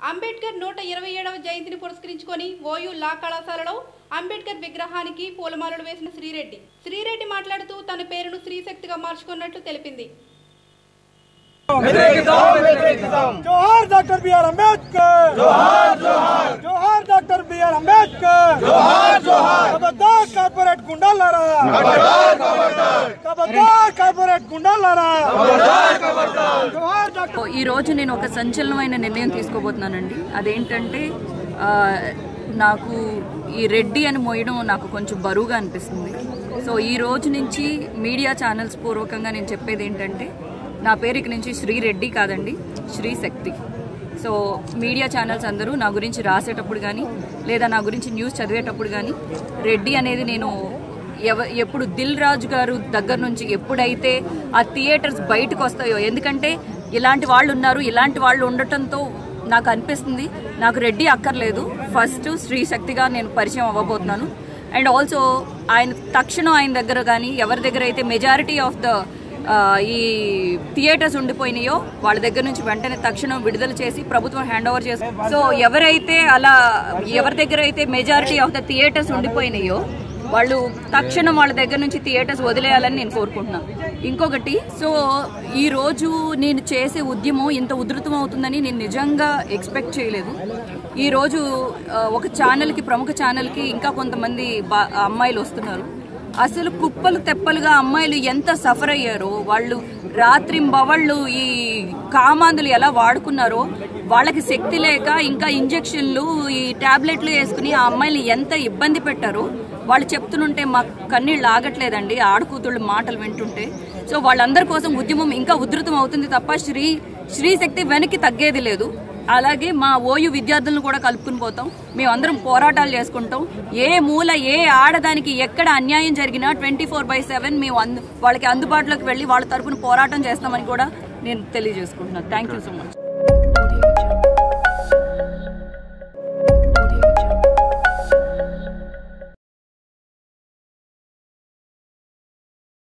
అంబేద్కర్ నూట ఇరవై ఏడవ జయంతిని పురస్కరించుకొని ఓయూ లా కళాశాలలో అంబేద్కర్ విగ్రహానికి పూలమాలలు వేసిన శ్రీరెడ్డి. శ్రీరెడ్డి మాట్లాడుతూ తన పేరును శ్రీశక్తిగా మార్చుకున్నట్లు తెలిపింది. జోహార్ డాక్టర్ బిఆర్ అంబేద్కర్. జోహార్ డాక్టర్ బిఆర్ కార్పొరేట్ గుండాలారా కార్పొరేట్ గుండాలారా ఈరోజు ఈ రోజు నేను ఒక సంచలనమైన నిర్ణయం తీసుకోబోతున్నానండి. అదేంటంటే నాకు ఈ రెడ్డి అని మోయడం నాకు కొంచెం బరువుగా అనిపిస్తుంది. సో ఈ రోజు నుంచి మీడియా ఛానల్స్ పూర్వకంగా నేను చెప్పేది ఏంటంటే నా పేరు ఇక నుంచి శ్రీ రెడ్డి కాదండి Sri Shakti. So media channels అందరూ నా గురించి రాసేటప్పుడు కానీ లేదా నా గురించి న్యూస్ చదివేటప్పుడు కానీ రెడ్డి అనేది నేను ఎవ ఎప్పుడు దిల్ రాజు గారు దగ్గర నుంచి ఎప్పుడైతే ఆ థియేటర్స్ బయటకు వస్తాయో ఎందుకంటే ఇలాంటి వాళ్ళు ఉన్నారు ఇలాంటి వాళ్ళు ఉండటంతో నాకు అనిపిస్తుంది. నాకు రెడ్డి అక్కర్లేదు. ఫస్ట్ స్త్రీ శక్తిగా నేను పరిచయం అవ్వబోతున్నాను. అండ్ ఆల్సో ఆయన తక్షణం ఆయన దగ్గర కానీ ఎవరి దగ్గర అయితే మెజారిటీ ఆఫ్ ద ఈ థియేటర్స్ ఉండిపోయినాయో వాళ్ళ దగ్గర నుంచి వెంటనే తక్షణం విడుదల చేసి ప్రభుత్వం హ్యాండ్ ఓవర్ చేసి సో ఎవరైతే అలా ఎవరి దగ్గర అయితే మెజారిటీ ఆఫ్ ద థియేటర్స్ ఉండిపోయినాయో వాళ్ళు తక్షణం వాళ్ళ దగ్గర నుంచి థియేటర్స్ వదిలేయాలని నేను కోరుకుంటున్నాను ఇంకొకటి సో ఈ రోజు నేను చేసే ఉద్యమం ఇంత ఉధృతం అవుతుందని నేను నిజంగా ఎక్స్పెక్ట్ చేయలేదు. ఈ రోజు ఆ, ఒక ఛానల్కి ప్రముఖ ఛానల్కి ఇంకా కొంతమంది అమ్మాయిలు వస్తున్నారు. అసలు కుప్పలు తెప్పలుగా అమ్మాయిలు ఎంత సఫర్ అయ్యారో వాళ్ళు రాత్రింబవళ్ళు ఈ కామాందులు ఎలా వాడుకున్నారో వాళ్ళకి శక్తి లేక ఇంకా ఇంజెక్షన్లు ఈ టాబ్లెట్లు వేసుకుని ఆ అమ్మాయిలు ఎంత ఇబ్బంది పెట్టారో వాళ్ళు చెప్తుంటే మా కన్నీళ్ళు ఆగట్లేదండి ఆడకూతుళ్ళు మాటలు వింటుంటే. సో వాళ్ళందరి కోసం ఉద్యమం ఇంకా ఉధృతం అవుతుంది తప్ప శ్రీ శ్రీశక్తి వెనక్కి తగ్గేది లేదు. అలాగే మా ఓయు విద్యార్థులను కూడా కలుపుకుని పోతాం. మేమందరం పోరాటాలు చేసుకుంటాం. ఏ మూల ఏ ఆడదానికి ఎక్కడ అన్యాయం జరిగినా ట్వంటీ ఫోర్ బై సెవెన్ మేము అందు వాళ్ళకి అందుబాటులోకి వెళ్ళి వాళ్ళ తరపున పోరాటం చేస్తామని కూడా నేను తెలియజేసుకుంటున్నాను. Thank you so much